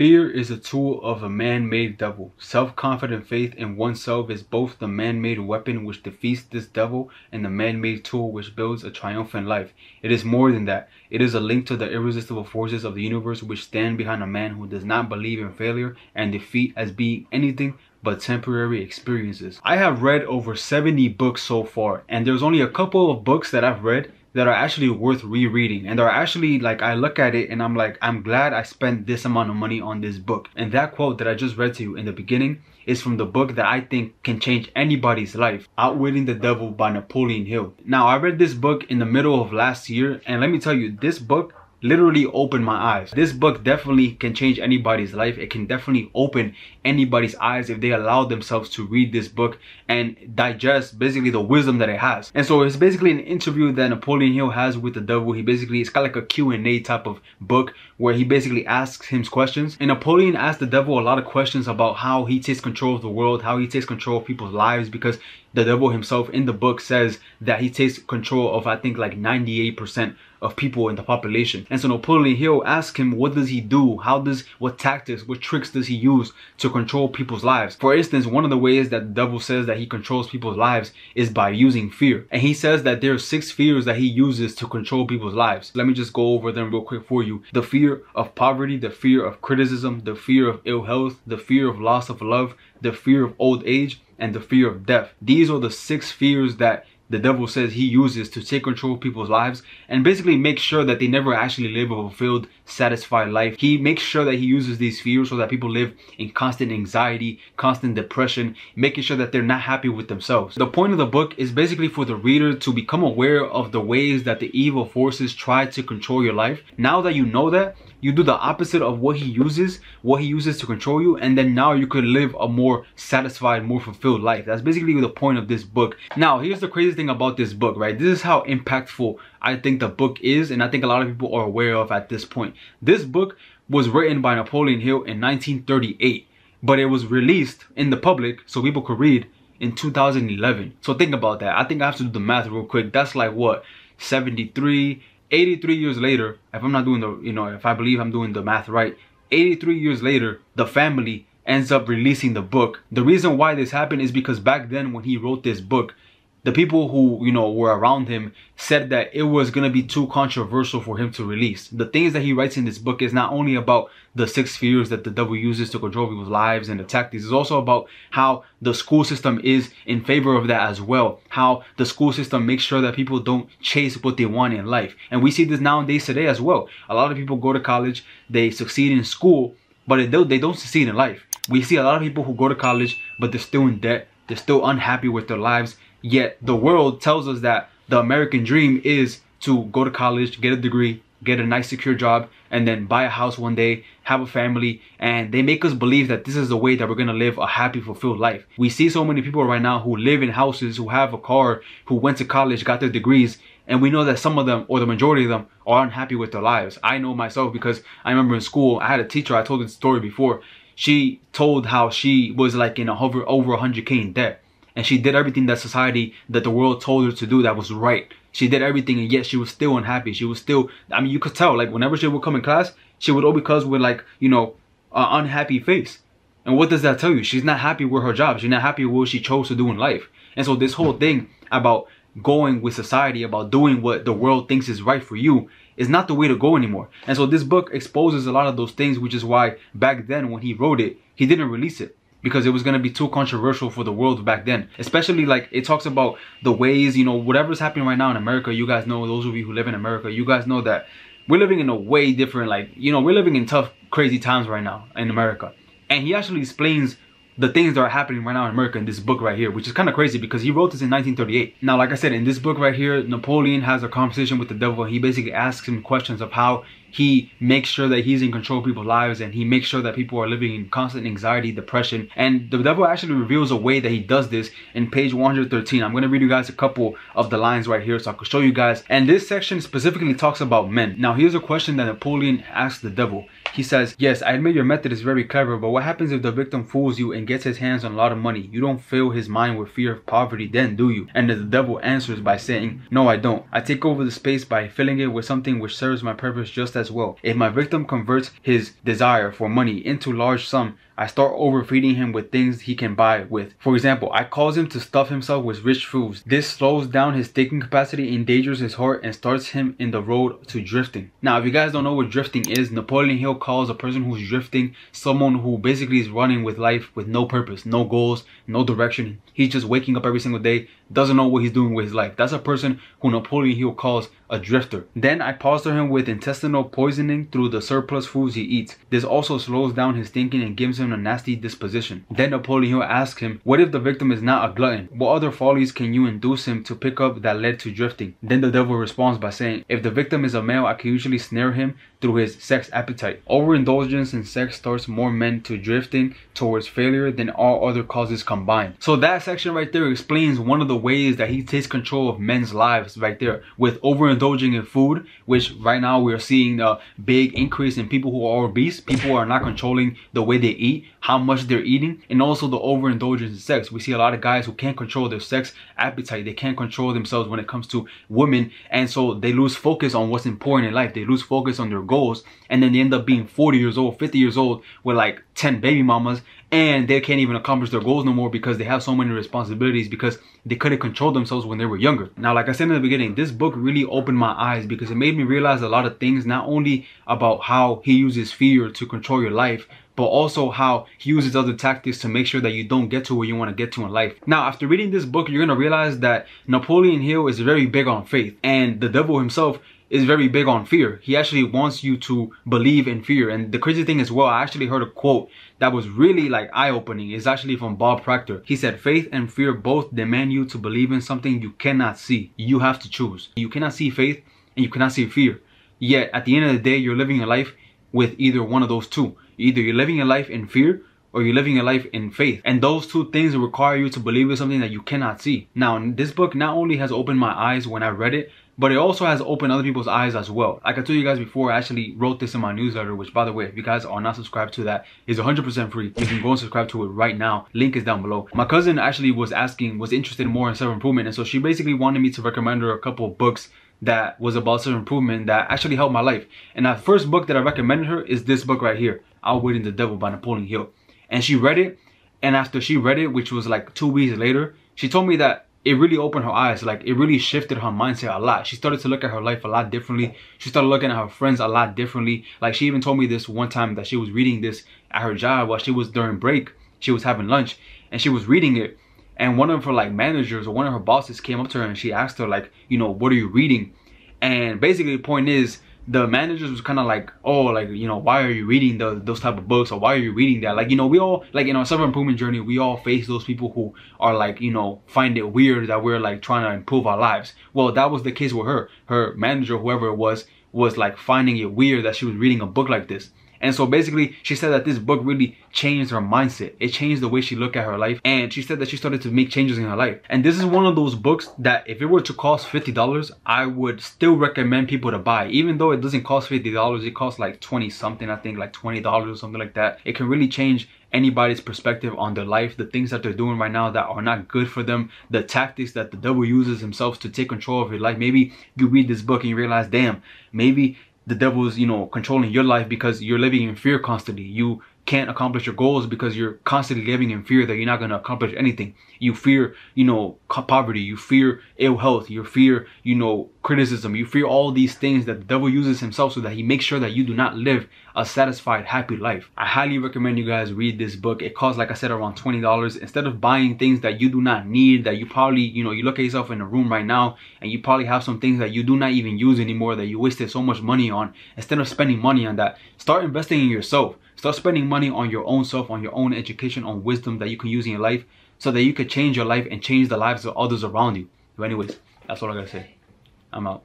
Fear is a tool of a man-made devil. Self-confident faith in oneself is both the man-made weapon which defeats this devil and the man-made tool which builds a triumphant life. It is more than that. It is a link to the irresistible forces of the universe which stand behind a man who does not believe in failure and defeat as being anything but temporary experiences. I have read over 70 books so far and there's only a couple of books that I've read that are actually worth rereading. And are actually like I look at it and I'm like I'm glad I spent this amount of money on this book. And that quote that I just read to you in the beginning is from the book that I think can change anybody's life Outwitting the Devil by Napoleon Hill. Now I read this book in the middle of last year and let me tell you this book literally opened my eyes. This book definitely can change anybody's life. It can definitely open anybody's eyes if they allow themselves to read this book and digest basically the wisdom that it has. And so it's basically an interview that Napoleon Hill has with the devil. He basically, it's kind of like a Q&A type of book where he basically asks him questions. And Napoleon asks the devil a lot of questions about how he takes control of the world, how he takes control of people's lives because the devil himself in the book says that he takes control of I think like 98% of people in the population. And so Napoleon Hill asks him what does he do? How does what tactics, what tricks does he use to control people's lives? For instance, one of the ways that the devil says that he controls people's lives is by using fear. And he says that there are six fears that he uses to control people's lives. Let me just go over them real quick for you. The fear of poverty, the fear of criticism, the fear of ill health, the fear of loss of love, the fear of old age, and the fear of death. These are the six fears that the devil says he uses to take control of people's lives and basically make sure that they never actually live a fulfilled, satisfied life. He makes sure that he uses these fears so that people live in constant anxiety, constant depression, making sure that they're not happy with themselves. The point of the book is basically for the reader to become aware of the ways that the evil forces try to control your life. Now that you know that, you do the opposite of what he uses, what he uses to control you, and then now you could live a more satisfied, more fulfilled life. That's basically the point of this book. Now, here's the crazy thing about this book, right? This is how impactful I think the book is, and I think a lot of people are aware of at this point. This book was written by Napoleon Hill in 1938, but it was released in the public so people could read in 2011. So think about that. I think I have to do the math real quick. That's like what? 73, 83 years later, if I'm not doing the, you know, if I believe I'm doing the math right, 83 years later, the family ends up releasing the book. The reason why this happened is because back then when he wrote this book, the people who you know were around him said that it was going to be too controversial for him to release. The things that he writes in this book is not only about the six fears that the devil uses to control people's lives and attack these it's also about how the school system is in favor of that as well. How the school system makes sure that people don't chase what they want in life. And we see this nowadays today as well. A lot of people go to college they succeed in school but they don't, they don't succeed in life. We see a lot of people who go to college but they're still in debt. They're still unhappy with their lives Yet the world tells us that the American dream is to go to college, get a degree, get a nice secure job, and then buy a house one day, have a family, and they make us believe that this is the way that we're gonna live a happy, fulfilled life. We see so many people right now who live in houses, who have a car, who went to college, got their degrees, and we know that some of them, or the majority of them, are unhappy with their lives. I know myself because I remember in school, I had a teacher, I told this story before, she told how she was like in a over, over 100k in debt and she did everything that society that the world told her to do that was right. She did everything and yet she was still unhappy. She was still i mean you could tell like whenever she would come in class she would always because with like you know an unhappy face. And what does that tell you? She's not happy with her job. She's not happy with what she chose to do in life. And so this whole thing about going with society about doing what the world thinks is right for you is not the way to go anymore. And so this book exposes a lot of those things which is why back then when he wrote it he didn't release it because it was going to be too controversial for the world back then. Especially like it talks about the ways you know whatever's happening right now in america you guys know those of you who live in america you guys know that we're living in a way different like you know we're living in tough crazy times right now in america. And he actually explains the things that are happening right now in America in this book right here, which is kind of crazy because he wrote this in 1938. Now, like I said, in this book right here, Napoleon has a conversation with the devil. He basically asks him questions of how he makes sure that he's in control of people's lives and he makes sure that people are living in constant anxiety, depression. And the devil actually reveals a way that he does this in page 113. I'm going to read you guys a couple of the lines right here so I can show you guys. And this section specifically talks about men. Now, here's a question that Napoleon asks the devil. He says, Yes, I admit your method is very clever, but what happens if the victim fools you and gets his hands on a lot of money? You don't fill his mind with fear of poverty then, do you? And the devil answers by saying, No, I don't. I take over the space by filling it with something which serves my purpose just as well. If my victim converts his desire for money into large sum, I start overfeeding him with things he can buy with. For example, I cause him to stuff himself with rich foods. This slows down his thinking capacity, endangers his heart, and starts him in the road to drifting. Now, if you guys don't know what drifting is, Napoleon Hill calls a person who's drifting someone who basically is running with life with no purpose, no goals, no direction. He's just waking up every single day, doesn't know what he's doing with his life. That's a person who Napoleon Hill calls a drifter. Then I posture him with intestinal poisoning through the surplus foods he eats. This also slows down his thinking and gives him a nasty disposition. Then Napoleon Hill asks him, what if the victim is not a glutton? What other follies can you induce him to pick up that led to drifting? Then the devil responds by saying, if the victim is a male, I can usually snare him through his sex appetite. Overindulgence in sex starts more men to drifting towards failure than all other causes combined. So that section right there explains one of the ways that he takes control of men's lives right there with overindulging in food, which right now we're seeing a big increase in people who are obese. People are not controlling the way they eat, how much they're eating, and also the overindulgence in sex. We see a lot of guys who can't control their sex appetite. They can't control themselves when it comes to women. And so they lose focus on what's important in life. They lose focus on their goals. And then they end up being 40 years old, 50 years old with like 10 baby mamas and they can't even accomplish their goals no more because they have so many responsibilities because they couldn't control themselves when they were younger. Now, like I said in the beginning, this book really opened my eyes because it made me realize a lot of things, not only about how he uses fear to control your life, but also how he uses other tactics to make sure that you don't get to where you want to get to in life. Now, after reading this book, you're going to realize that Napoleon Hill is very big on faith and the devil himself is very big on fear. He actually wants you to believe in fear. And the crazy thing as well, I actually heard a quote that was really like eye-opening. It's actually from Bob Proctor. He said, faith and fear both demand you to believe in something you cannot see. You have to choose. You cannot see faith and you cannot see fear. Yet at the end of the day, you're living a life with either one of those two. Either you're living a life in fear or you're living a life in faith. And those two things require you to believe in something that you cannot see. Now, this book not only has opened my eyes when I read it, but it also has opened other people's eyes as well. Like I told you guys before, I actually wrote this in my newsletter, which by the way, if you guys are not subscribed to that, is 100% free. You can go and subscribe to it right now. Link is down below. My cousin actually was asking, was interested more in self-improvement. And so she basically wanted me to recommend her a couple of books that was about self-improvement that actually helped my life. And the first book that I recommended her is this book right here, Outwitting the Devil by Napoleon Hill. And she read it. And after she read it, which was like two weeks later, she told me that it really opened her eyes. Like it really shifted her mindset a lot. She started to look at her life a lot differently. She started looking at her friends a lot differently. Like she even told me this one time that she was reading this at her job while she was during break. She was having lunch and she was reading it. And one of her like managers or one of her bosses came up to her and she asked her like, you know, what are you reading? And basically the point is the managers was kind of like, oh, like, you know, why are you reading the, those type of books or why are you reading that? Like, you know, we all, like, in our self-improvement journey, we all face those people who are like, you know, find it weird that we're like trying to improve our lives. Well, that was the case with her. Her manager, whoever it was, was like finding it weird that she was reading a book like this. And so basically, she said that this book really changed her mindset. It changed the way she looked at her life. And she said that she started to make changes in her life. And this is one of those books that if it were to cost $50, I would still recommend people to buy. Even though it doesn't cost $50, it costs like 20 something, I think like $20 or something like that. It can really change anybody's perspective on their life, the things that they're doing right now that are not good for them, the tactics that the devil uses himself to take control of your life. Maybe you read this book and you realize, damn, maybe the devil is, you know, controlling your life because you're living in fear constantly. You can't accomplish your goals because you're constantly living in fear that you're not going to accomplish anything. You fear, you know, poverty. You fear ill health. You fear, you know, criticism. You fear all these things that the devil uses himself so that he makes sure that you do not live a satisfied, happy life. I highly recommend you guys read this book. It costs, like I said, around $20. Instead of buying things that you do not need, that you probably, you know, you look at yourself in a room right now and you probably have some things that you do not even use anymore that you wasted so much money on. Instead of spending money on that, start investing in yourself. Start spending money on your own self, on your own education, on wisdom that you can use in your life so that you can change your life and change the lives of others around you. But anyways, that's all I gotta say. I'm out.